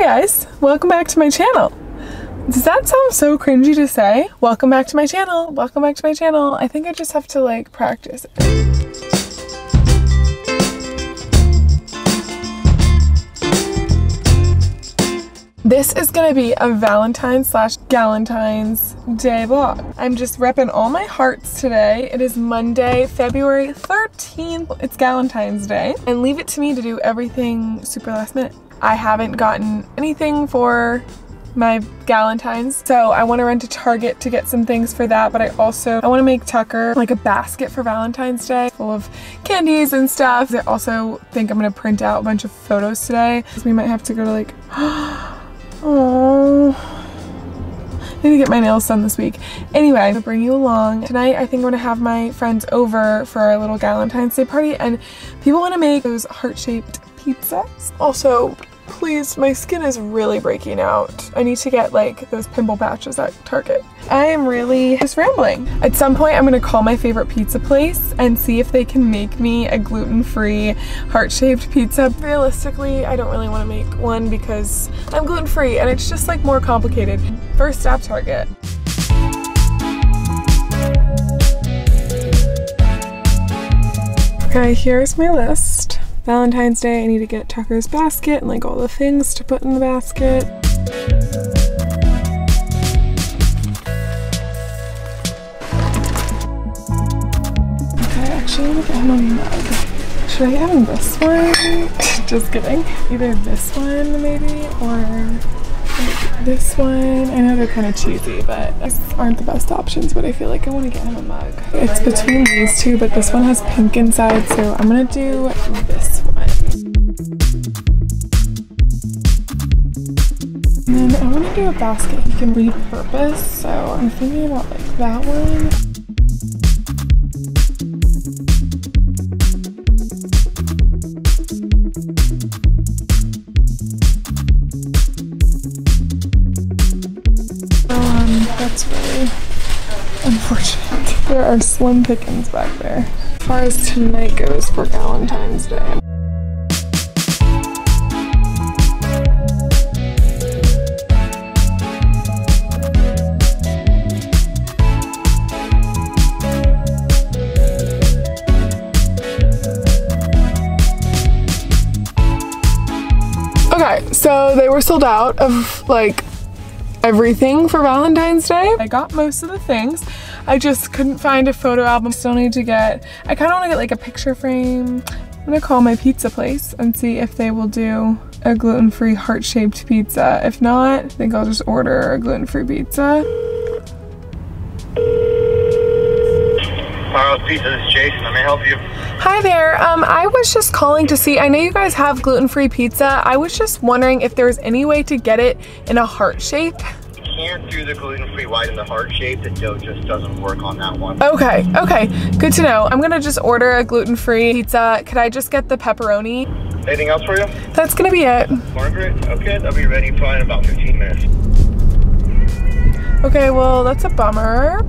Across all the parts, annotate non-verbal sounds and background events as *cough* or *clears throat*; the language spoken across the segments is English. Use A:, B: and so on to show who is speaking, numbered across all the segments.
A: Hi guys, welcome back to my channel. Does that sound so cringy to say? Welcome back to my channel, welcome back to my channel. I think I just have to like practice This is gonna be a Valentine's slash Galentine's Day vlog. I'm just repping all my hearts today. It is Monday, February 13th. It's Galentine's Day. And leave it to me to do everything super last minute. I haven't gotten anything for my Galentine's. So I want to run to Target to get some things for that, but I also, I want to make Tucker like a basket for Valentine's Day full of candies and stuff. I also think I'm to print out a bunch of photos today. We might have to go to like, *gasps* oh. I need to get my nails done this week. Anyway, I'm gonna bring you along. Tonight, I think I'm gonna have my friends over for our little Valentine's Day party, and people wanna make those heart-shaped pizzas. Also, please, my skin is really breaking out. I need to get like those pimple patches at Target. I am really just rambling. At some point, I'm gonna call my favorite pizza place and see if they can make me a gluten-free heart-shaped pizza. Realistically, I don't really wanna make one because I'm gluten-free and it's just like more complicated. First stop, Target. Okay, here's my list. Valentine's Day, I need to get Tucker's basket and like all the things to put in the basket. Okay, actually I want to get him a mug. Should I him this one? *laughs* Just kidding. Either this one maybe or this one, I know they're kind of cheesy, but these aren't the best options, but I feel like I want to get him a mug. It's between these two, but this one has pink inside, so I'm going to do this one. And then I want to do a basket he can repurpose, so I'm thinking about like that one. Slim pickings back there. As far as tonight goes for Valentine's Day. Okay, so they were sold out of like everything for Valentine's Day. I got most of the things. I just couldn't find a photo album. Still need to get, I kind of want to get like a picture frame. I'm gonna call my pizza place and see if they will do a gluten-free heart-shaped pizza. If not, I think I'll just order a gluten-free pizza.
B: Pizza, this is Jason. Help you.
A: Hi there. Um, I was just calling to see, I know you guys have gluten-free pizza. I was just wondering if there's any way to get it in a heart shape.
B: Can't do the gluten-free white in the heart shape. The dough just doesn't work on that one.
A: Okay, okay. Good to know. I'm gonna just order a gluten-free pizza. Could I just get the pepperoni?
B: Anything else for you?
A: That's gonna be it.
B: Margaret? Okay, that'll be ready probably in about 15 minutes.
A: Okay, well, that's a bummer.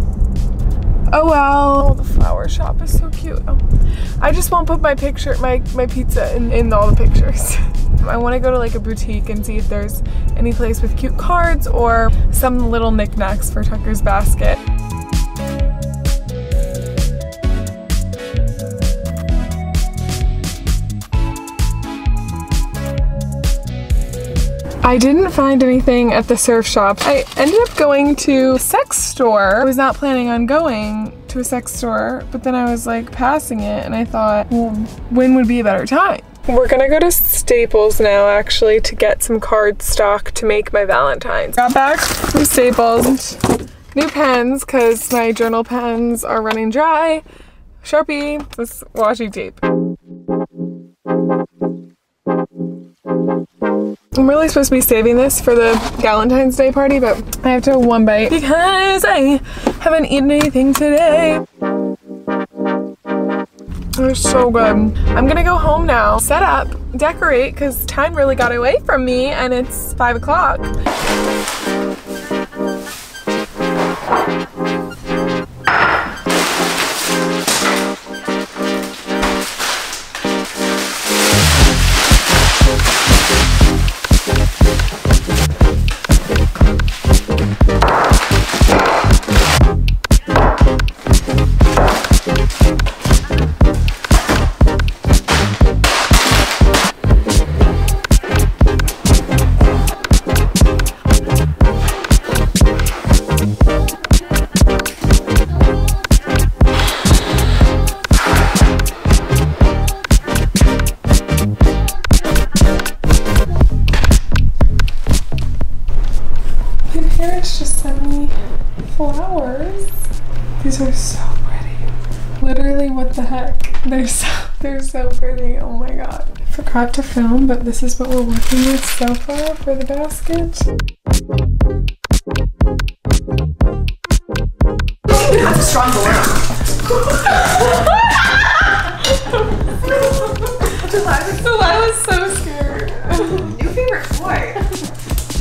A: Oh well, oh, the flower shop is so cute. Oh. I just won't put my picture, my, my pizza in, in all the pictures. *laughs* I want to go to like a boutique and see if there's any place with cute cards or some little knickknacks for Tucker's basket. I didn't find anything at the surf shop. I ended up going to a sex store. I was not planning on going to a sex store, but then I was like passing it and I thought, well, when would be a better time? We're gonna go to Staples now actually to get some card stock to make my Valentine's. Got back from Staples, new pens because my journal pens are running dry. Sharpie, this washi tape. I'm really supposed to be saving this for the Valentine's Day party, but I have to have one bite because I haven't eaten anything today. They're so good. I'm gonna go home now, set up, decorate, because time really got away from me and it's five o'clock. Heck? *laughs* They're so they're so pretty. Oh my god. I forgot to film, but this is what we're working with so far for the basket.
C: That's a strong balloon.
A: Delilah's so scared.
C: New favorite toy.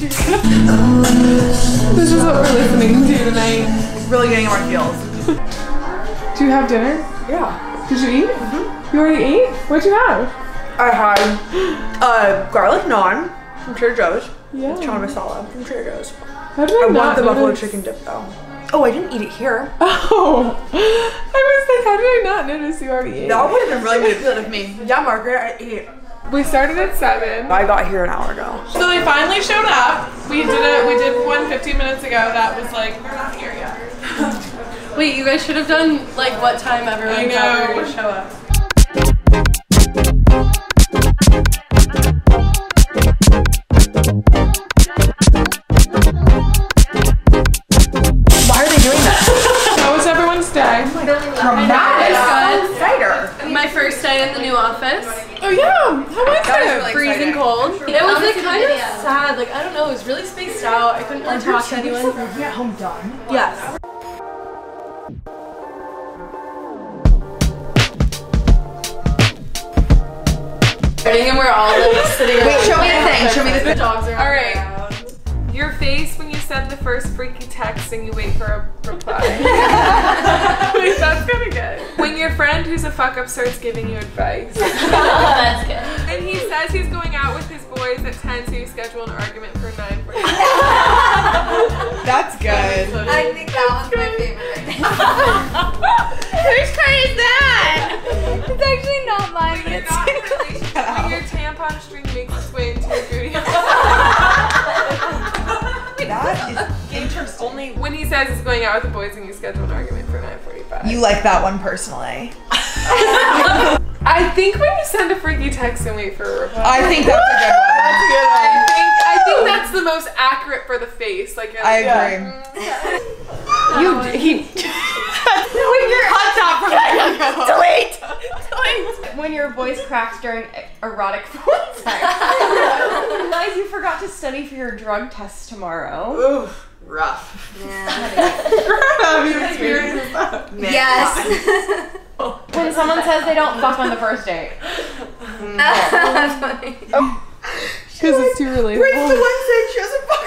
C: *laughs*
A: This is what we're listening to tonight.
C: Really getting on my feels.
A: Do you have dinner?
C: Yeah.
A: Did you eat? You already ate? What'd you have?
C: I had uh, garlic naan from Trader Joe's.
A: Yeah.
C: Chana masala from Trader Joe's.
A: How did I,
C: I
A: not
C: want the buffalo
A: notice?
C: chicken dip though. Oh, I didn't eat it here. *laughs*
A: Oh, I was like, how did I not notice you already ate?
C: That would have been really manipulative of me. Yeah, Margaret, I ate.
A: We started at seven.
C: I got here an hour ago.
A: So they finally showed up. We did it. We did one 15 minutes ago. That was like they're not here yet.
D: Wait, you guys should have done like what time everyone
A: I
D: thought we were
A: know.
D: gonna show up.
C: Why are they doing that? *laughs*
A: How was everyone's day?
C: Dramatic. Oh Cider.
D: My first day in the new office.
A: Oh yeah. How was
C: That is
A: it?
C: really
D: Freezing
C: exciting.
D: cold. It was like kind of sad. Like I don't know. It was really spaced out. I couldn't really talk to anyone.
C: Working at home done.
D: Yes. And we're all like sitting.
C: Wait, show me the thing. Show me the
D: The dogs are.
A: All right. Your face when you send the first freaky text and you wait for a reply. *laughs* Wait, that's kind of good. When your friend who's a fuck up starts giving you advice. *laughs*
D: That's good.
A: And he says he's going out with his boys at 10, so you schedule an argument for 9 for *laughs*
C: That's good.
E: I think that one's my favorite.
C: Whose card is that?
E: It's actually not mine, but it's
A: not in a relationship when your tampon string makes its way into your booty. *laughs*
C: That is interesting.
A: Only when he says he's going out with the boys and you schedule an argument for 9.45.
C: You like that one personally. *laughs*
A: I think when you send a freaky text and wait for a reply.
C: I think that's a good one. That's a good
A: I think I think that's the most accurate for the face. Like
C: I agree. Mm, you um, he when you're cut that from *laughs* delete. Delete.
E: when your voice cracks during erotic phone sex. Realize you forgot to study for your drug test tomorrow.
C: Ooh, rough. *laughs* Have you experienced that? *laughs*
E: Yes. when someone says they don't fuck on the first date. Mm. Oh.
A: Because it's too relatable.
C: Where's the
A: relatable.
C: one saying she doesn't fuck?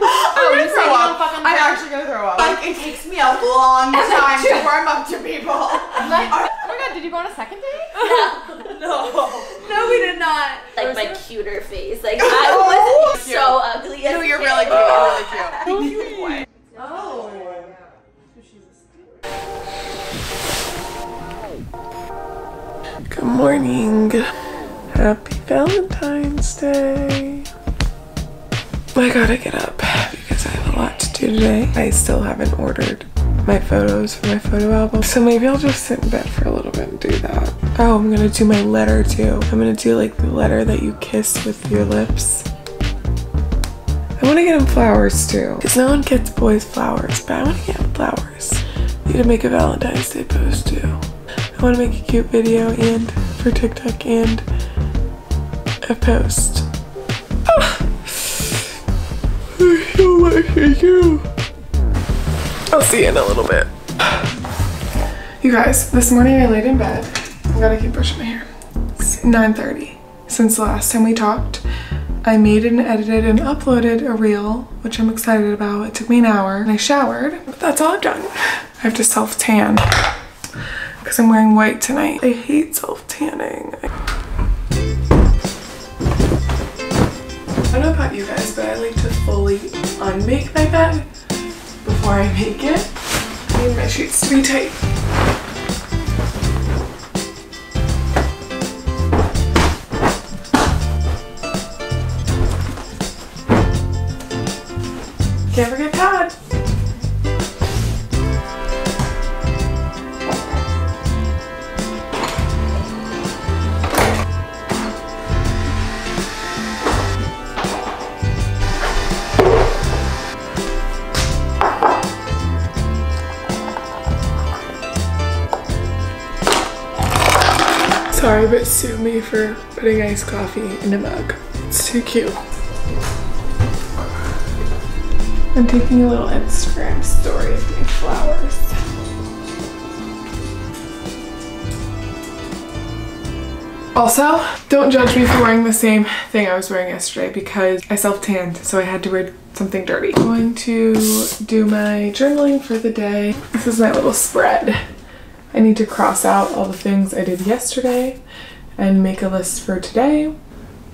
C: *laughs*
E: Oh, you said you don't fuck on the
C: I'm actually gonna throw up. Like it takes me a long time to warm up to people. *laughs*
E: Like, *laughs* Oh my god, did you go on a second date?
C: No.
E: No, we did not.
D: Like my cuter face. Like
C: Oh,
D: I was so ugly.
C: No, you're really
D: kid.
C: cute. You're really cute.
E: Oh.
A: Good morning. Happy Valentine's Day. I gotta get up because I have a lot to do today. I still haven't ordered my photos for my photo album. So maybe I'll just sit in bed for a little bit and do that. Oh, I'm gonna do my letter too. I'm gonna do like the letter that you kiss with your lips. I wanna get him flowers too. Because no one gets boys flowers, but I wanna get him flowers. Need to make a Valentine's Day post too. I want to make a cute video and for TikTok and a post. Do. I'll see you in a little bit. You guys, this morning I laid in bed. I gotta keep brushing my hair. It's 9.30. Since the last time we talked, I made and edited and uploaded a reel, which I'm excited about. It took me an hour and I showered, but that's all I've done. I have to self-tan because I'm wearing white tonight. I hate self-tanning. I unmake my bed before I make it. I need my sheets to be tight. Can't forget Sorry, but sue me for putting iced coffee in a mug. It's too cute. I'm taking a little Instagram story of my flowers. Also, don't judge me for wearing the same thing I was wearing yesterday because I self-tanned, so I had to wear something dirty. I'm going to do my journaling for the day. This is my little spread. I need to cross out all the things I did yesterday and make a list for today.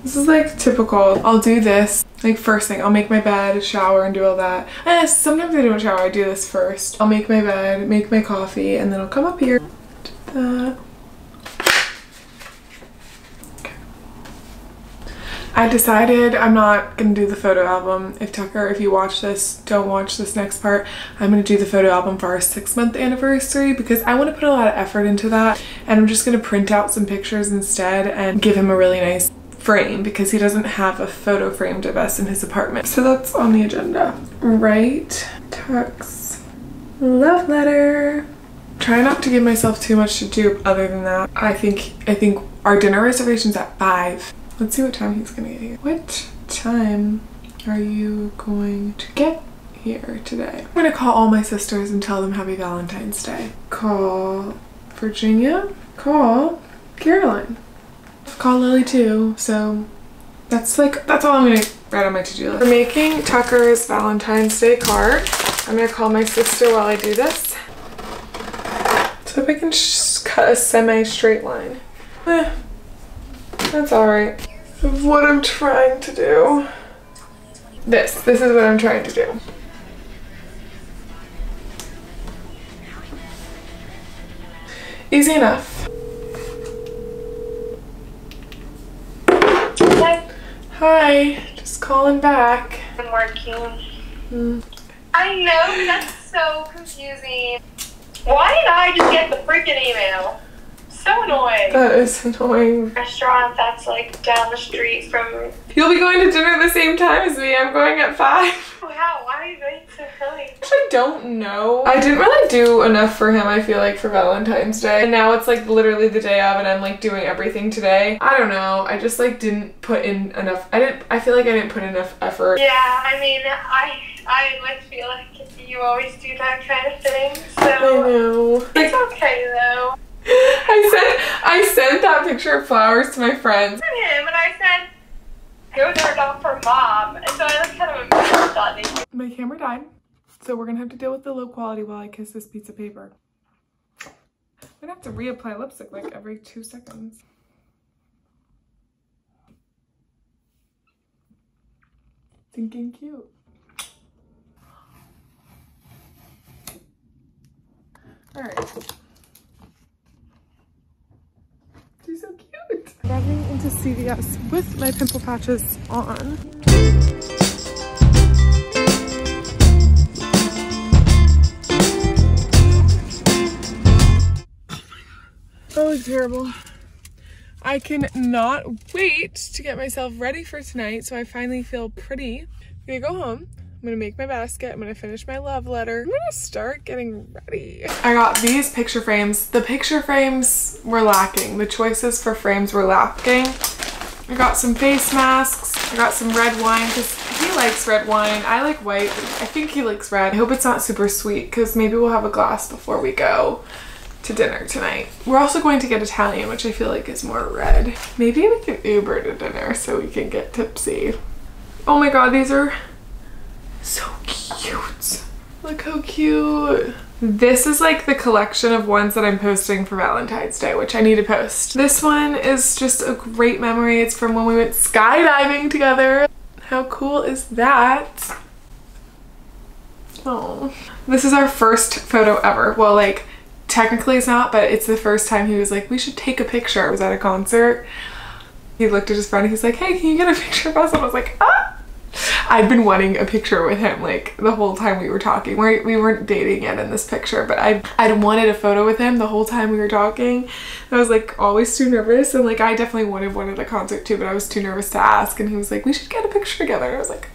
A: This is like typical. I'll do this like first thing. I'll make my bed, shower, and do all that. And sometimes I don't shower. I do this first. I'll make my bed, make my coffee, and then I'll come up here. Do that. I decided I'm not gonna do the photo album. If Tucker, if you watch this, don't watch this next part. I'm gonna do the photo album for our six month anniversary because I wanna put a lot of effort into that. And I'm just gonna print out some pictures instead and give him a really nice frame because he doesn't have a photo framed of us in his apartment. So that's on the agenda. Right, Tuck's love letter. Try not to give myself too much to do other than that. I think I think our dinner reservation's at five. Let's see what time he's gonna get here. What time are you going to get here today? I'm gonna call all my sisters and tell them happy Valentine's Day. Call Virginia, call Caroline, call Lily too. So that's like, that's all I'm gonna write on my to-do list. We're making Tucker's Valentine's Day card. I'm gonna call my sister while I do this. So if I can just cut a semi-straight line. Eh, that's alright of what I'm trying to do. This, this is what I'm trying to do. Easy enough.
F: Hi,
A: Hi, just calling back.
F: I'm working.
A: Mm.
F: I know, that's so confusing. Why did I just get the freaking email? So annoying.
A: That is annoying.
F: Restaurant that's like down the street from.
A: You'll be going to dinner at the same time as me. I'm going at five.
F: Oh, wow, why are you going so early?
A: I don't know. I didn't really do enough for him, I feel like, for Valentine's Day. And now it's like literally the day of and I'm like doing everything today. I don't know. I just like didn't put in enough. I didn't, I feel like I didn't put enough effort.
F: Yeah, I mean, I I like feel like you always do that kind of thing, So
A: I know.
F: It's okay though.
A: I sent, I sent that picture of flowers to my friends.
F: Him, and I said, go turn off for mom, and so I like kind of embarrassed on.
A: My camera died, so we're gonna have to deal with the low quality while I kiss this piece of paper. I'm gonna have to reapply lipstick like every two seconds. Thinking cute. All right. She's so cute. Driving into CVS with my pimple patches on. Oh that was terrible. I cannot wait to get myself ready for tonight so I finally feel pretty. I'm gonna go home. I'm gonna make my basket. I'm gonna finish my love letter. I'm gonna start getting ready. I got these picture frames. The picture frames were lacking. The choices for frames were lacking. I got some face masks. I got some red wine because he likes red wine. I like white. I think he likes red. I hope it's not super sweet because maybe we'll have a glass before we go to dinner tonight. We're also going to get Italian, which I feel like is more red. Maybe we can Uber to dinner so we can get tipsy. Oh my god, these are so cute. Look how cute. This is like the collection of ones that I'm posting for Valentine's Day, which I need to post. This one is just a great memory. It's from when we went skydiving together. How cool is that? Oh. This is our first photo ever. Well, like, technically it's not, but it's the first time he was like, we should take a picture. I was at a concert. He looked at his friend, he's like, hey, can you get a picture of us? And I was like, ah! I've been wanting a picture with him like the whole time we were talking. We, we weren't dating yet in this picture, but I, I'd wanted a photo with him the whole time we were talking. I was like always too nervous and like I definitely wanted one at a concert too, but I was too nervous to ask and he was like, we should get a picture together. And I was like,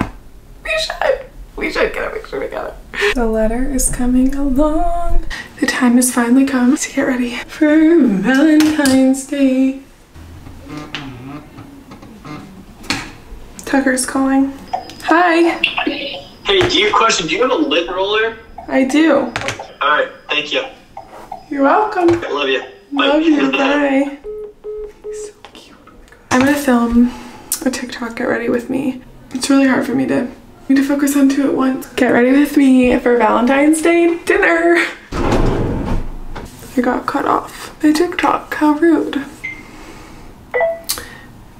A: we should. We should get a picture together. The letter is coming along. The time has finally come to get ready for Valentine's Day. Tucker's calling. Hi.
G: Hey, do you have a question? Do you have a lip roller?
A: I do.
G: Alright, thank you.
A: You're welcome.
G: I love you. Bye.
A: Love you. *laughs* Bye. He's so cute. I'm gonna film a TikTok. Get ready with me. It's really hard for me to need to focus on two at once. Get ready with me for Valentine's Day dinner. I got cut off by TikTok. How rude.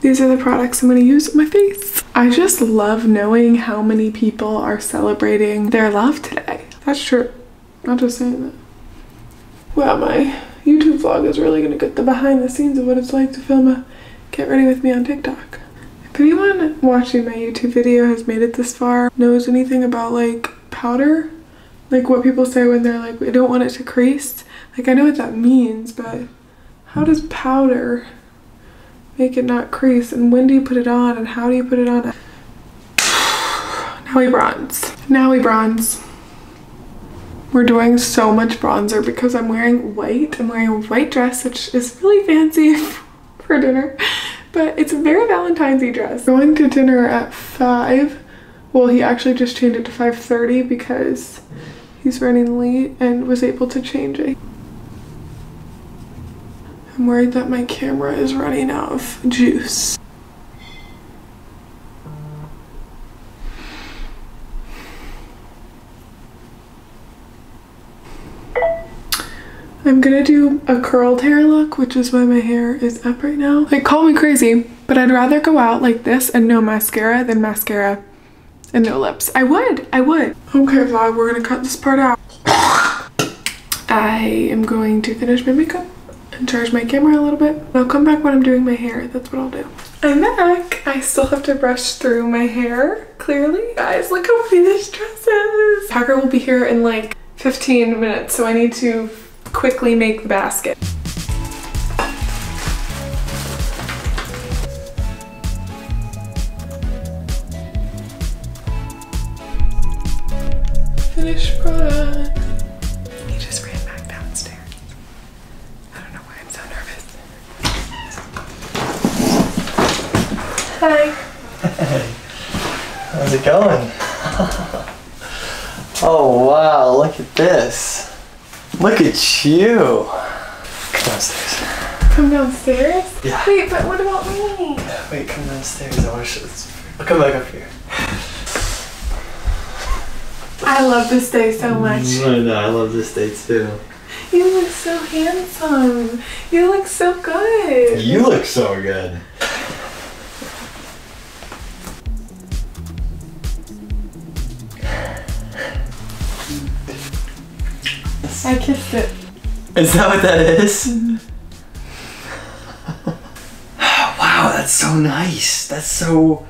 A: These are the products I'm going to use on my face. I just love knowing how many people are celebrating their love today. That's true. Not just saying that. Wow, my YouTube vlog is really going to get the behind the scenes of what it's like to film a Get Ready With Me on TikTok. If anyone watching my YouTube video has made it this far, knows anything about like powder, like what people say when they're like, we don't want it to crease, like I know what that means, but how does powder make it not crease and when do you put it on and how do you put it on? now we bronze. Now we bronze. We're doing so much bronzer because I'm wearing white. I'm wearing a white dress, which is really fancy *laughs* for dinner, but it's a very Valentine's-y dress. Going to dinner at 5. Well, he actually just changed it to 5.30 because he's running late and was able to change it. I'm worried that my camera is running out of juice. I'm gonna do a curled hair look, which is why my hair is up right now. Like, call me crazy, but I'd rather go out like this and no mascara than mascara and no lips. I would, I would. Okay, vlog, we're gonna cut this part out. *coughs* I am going to finish my makeup and charge my camera a little bit. I'll come back when I'm doing my hair. That's what I'll do. I'm back. I still have to brush through my hair, clearly. Guys, look how pretty this dress is. Tucker will be here in like 15 minutes, so I need to quickly make the basket. Finished product.
H: Going? *laughs* oh wow, look at this. Look at you. Come downstairs.
A: Come downstairs?
H: Yeah.
A: Wait, but what about me?
H: Wait, come downstairs. I want to show this. I'll come back up here.
A: I love this day so much.
H: I know, I love this day too.
A: You look so handsome. You look so good.
H: You look so good.
A: I kissed it.
H: Is that what that is? *sighs* wow, that's so nice. That's so.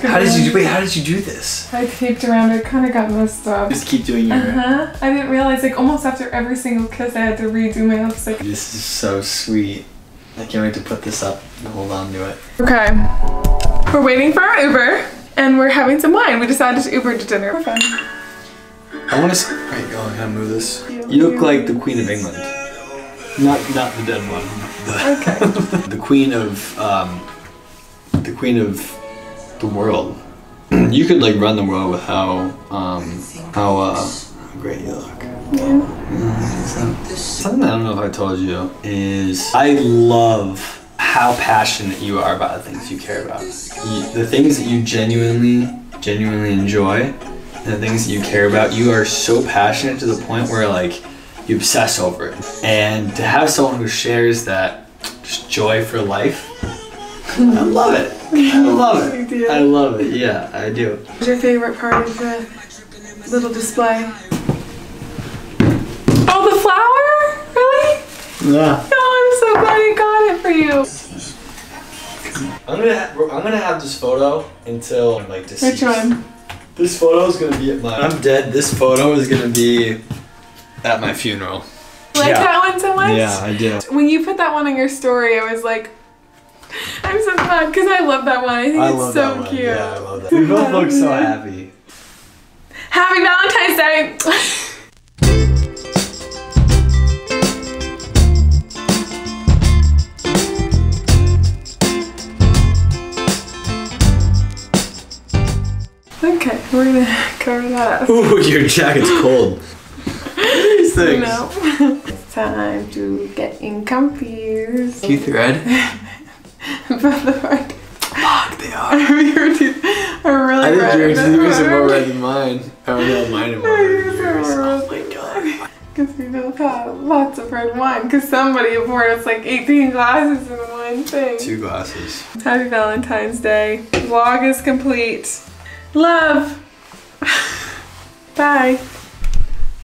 H: How did you wait? How did you do this?
A: I taped around it, kind of got messed up.
H: Just keep doing your.
A: Uh-huh. I didn't realize, like, almost after every single kiss, I had to redo my lipstick.
H: This is so sweet. I can't wait to put this up and hold on to it.
A: Okay. We're waiting for our Uber, and we're having some wine. We decided to Uber to dinner. We're fun.
H: I want to. Wait, oh, I gotta move this. You look like the Queen of England. Not, not the dead one. The,
A: Okay. *laughs*
H: the Queen of, um, the Queen of the world. *clears throat* you could like run the world with how, um, how, uh, how great you look. Yeah, so- Something I don't know if I told you is I love how passionate you are about the things you care about. You, the things that you genuinely, genuinely enjoy, and the things that you care about, you are so passionate to the point where like you obsess over it. And to have someone who shares that just joy for life, I love it. I love it. *laughs* I love it. Yeah, I do.
A: What's your favorite part of the little display? Oh, the flower? Really?
H: Yeah.
A: Oh, I'm so glad I got it for you.
H: I'm gonna ha- I'm gonna have this photo until I'm like deceased.
A: Which one?
H: This photo is gonna be at my. I'm dead. This photo is gonna be at my funeral.
A: Like
H: Yeah.
A: that one so much?
H: Yeah, I do.
A: When you put that one on your story, I was like, *laughs* I'm so glad because I love that one. I think
H: I
A: it's
H: love
A: so
H: that one.
A: cute.
H: Yeah, I love that. We both look so *laughs* happy.
A: Happy Valentine's Day! *laughs* Okay, we're gonna *laughs* cover that up.
H: Ooh, your jacket's cold. These things.
A: No. *laughs* it's time to get in comfies.
H: Teeth red? *laughs*
A: but the fact
H: Fuck, they are.
A: your teeth are really
H: I think
A: red.
H: your teeth are more red than mine. Oh no, mine are more red than yours. Oh my god.
A: Because we both have lots of red wine. Because somebody poured us like 18 glasses in one thing.
H: Two glasses.
A: Happy Valentine's Day. Vlog is complete. Love. *laughs* Bye.